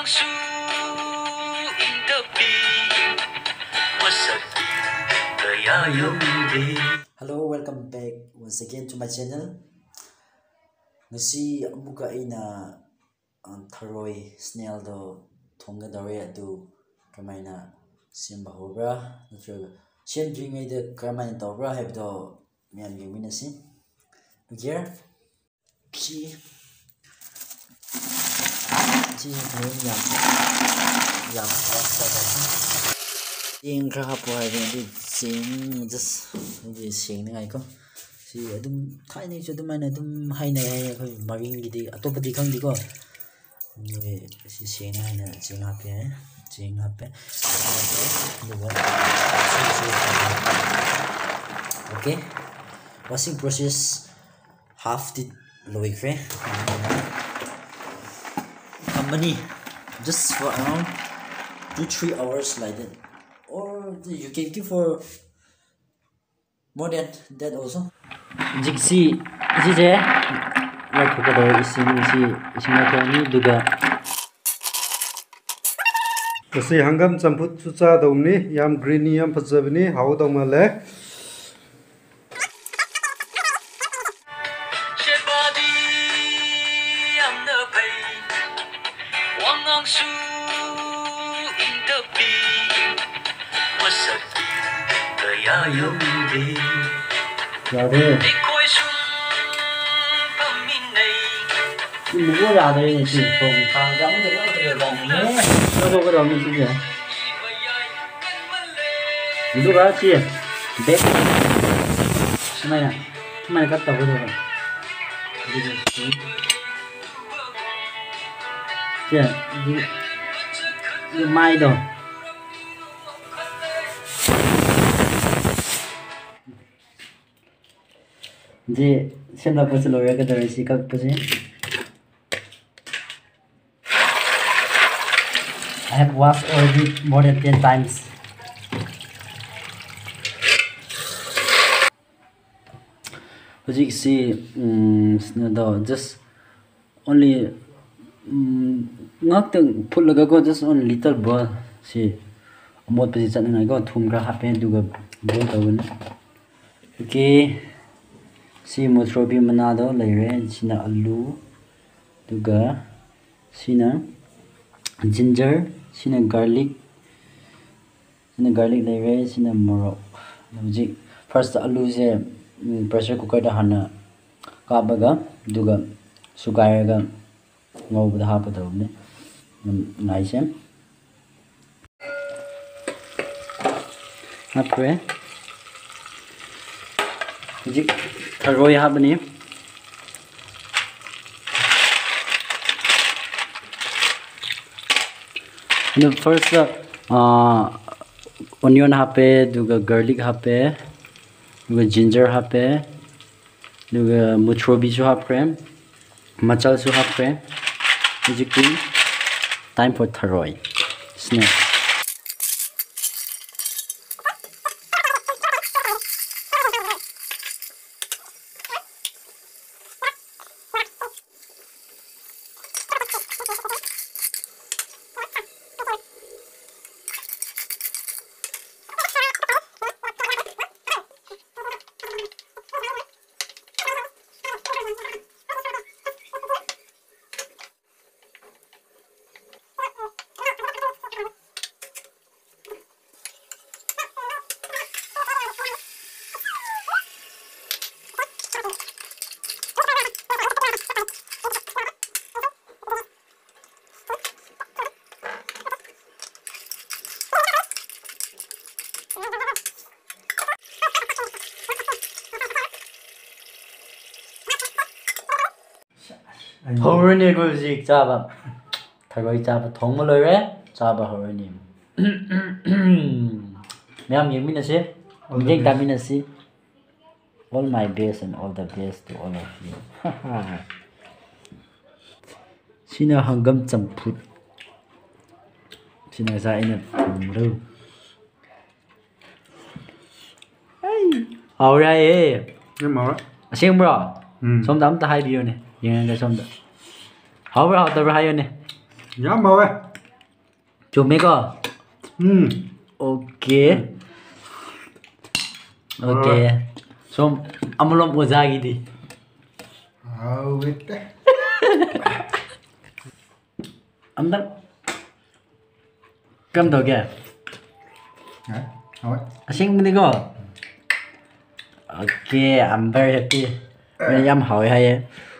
Guangzhou Hello, welcome back once again to my channel. Ngasi ina uh, do simba ay yung 进行养养活活的。应该还不会变的，行，这是，这是行那个，是啊，都，太那些都买那都海南那个马云的的，都不抵抗的个，因为是行的那个，行那边，行那边，那个，是是，OK，washing process half the l o w e r 嗯。money just for around two three hours like that or you can keep for more than that also jiksi jise la thuka do isin isi isin la thani duga ᱛᱚᱥᱮ ᱦᱟᱝᱜᱟᱢ ᱪᱟᱢᱯᱩᱛ ᱪᱩᱪᱟ ni ᱭᱟᱢ ᱜᱨᱤᱱᱤ ᱭᱟᱢ hau ᱦᱟᱣ ᱫᱚᱢᱟᱞᱮ long su Đi. Coi ra đây. Là chỉ phòng không có đồng như thế nhỉ? Ví dụ đó chi Bé Mày nè? Cái đồ Yeah, yung, yung Milo. Jadi, siya dapat sa lawyer ka dahil. I have washed already more than 10 times. As you can see, um, just only ꯉꯥꯛꯇꯪ ꯐꯨꯠꯂꯒꯀꯣ just only litre boil ꯁꯤ ꯑꯃꯣꯠꯄꯁꯤ ꯆꯠꯅꯉꯥꯏꯀꯣ ꯊꯨꯝ ꯈꯔ ꯍꯥꯞꯄꯦ ꯑꯗꯨꯒ ꯕꯣꯏꯜ ꯇꯧꯒꯅꯤ ꯑꯣꯀꯦ ꯁꯤ ꯃꯨꯊ꯭ꯔꯣꯕꯤ ꯃꯅꯥꯗꯣ ꯂꯩꯔꯦ ꯁꯤꯅ ꯑꯂꯨ ꯑꯗꯨꯒ ꯁꯤꯅ ꯖꯤꯟꯖꯔ ꯁꯤꯅ ꯒꯥꯔꯂꯤꯛ ꯁꯤꯅ ꯒꯥꯔꯂꯤꯛ ꯂꯩꯔꯦ ꯁꯤꯅ ꯃꯣꯔꯣꯛ ꯍꯧꯖꯤꯛ ꯐꯥꯔꯁꯇ ꯑꯂꯨꯁꯦ ꯄ꯭ꯔꯦꯁꯔ ꯀꯨꯀꯔꯗ ꯍꯥꯟꯅ ꯀꯥꯞꯄꯒ ꯑꯗꯨꯒ ꯁꯨꯒꯥꯏꯔꯒ ꯉꯧꯕꯗ ꯍꯥꯞꯀꯗꯧꯕꯅꯤ ꯉꯥꯏꯁꯦ ꯍꯥꯞꯈ꯭ꯔꯦ ꯍꯧꯖꯤꯛ ꯊꯔꯣꯏ ꯍꯥꯞꯄꯅꯤ ꯑꯗꯨ ꯐꯥꯔꯁꯇ ꯑꯣꯅꯤꯌꯟ ꯍꯥꯞꯄꯦ ꯑꯗꯨꯒ ꯒꯥꯔꯂꯤꯛ ꯍꯥꯞꯄꯦ ꯑꯗꯨꯒ ꯖꯤꯟꯖꯔ ꯍꯥꯞꯄꯦ ꯑꯗꯨꯒ ꯃꯨꯊ꯭ꯔꯣꯕꯤꯁꯨ ꯍꯥꯞꯈ꯭ꯔꯦ ꯃꯆꯜꯁꯨ ꯍꯥꯞꯈ꯭ꯔꯦ is equal time for thyroid. Next. ꯍꯧꯔꯅꯤ ꯑꯩꯈꯣꯏ ꯍꯧꯖꯤꯛ ꯆꯥꯕ ꯊꯔꯣꯏ ꯆꯥꯕ ꯊꯣꯡꯕ ꯂꯣꯏꯔꯦ ꯆꯥꯕ ꯍꯧꯔꯅꯤ ꯃꯌꯥꯝ ꯌꯦꯡꯃꯤꯟꯅꯁꯤ ꯃꯤꯠꯌꯦꯡ ꯇꯥꯃꯤꯟꯅꯁꯤ all my best and all the best to all of you ꯁꯤꯅ ꯍꯪꯒꯝ ꯆꯝꯐꯨꯠ ꯁꯤꯅ ꯉꯁꯥꯏ ꯑꯩꯅ 얘네가 좀더 하버 하더 하여네 야 뭐해 좀 이거 음 오케이 오케이 좀 아무런 보자기 디 아우 왜때 안달 cầm đầu kìa xin mình đi ok I'm very happy. Mình dám hỏi hay vậy.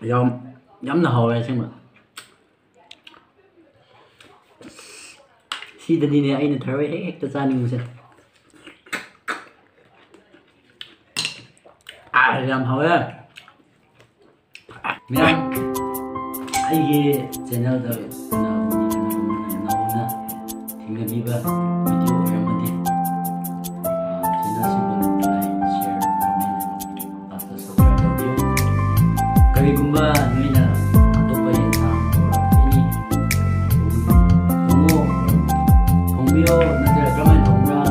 mình đi yum yum là hồi xem mà 시드니네 아이는 더위 핵핵도 짜는 무슨 아 làm hồi á 미안 아 이게 채널도 나오나 나오나 생각이가 那们这专门弄这样的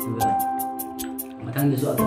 对不对？我当时说的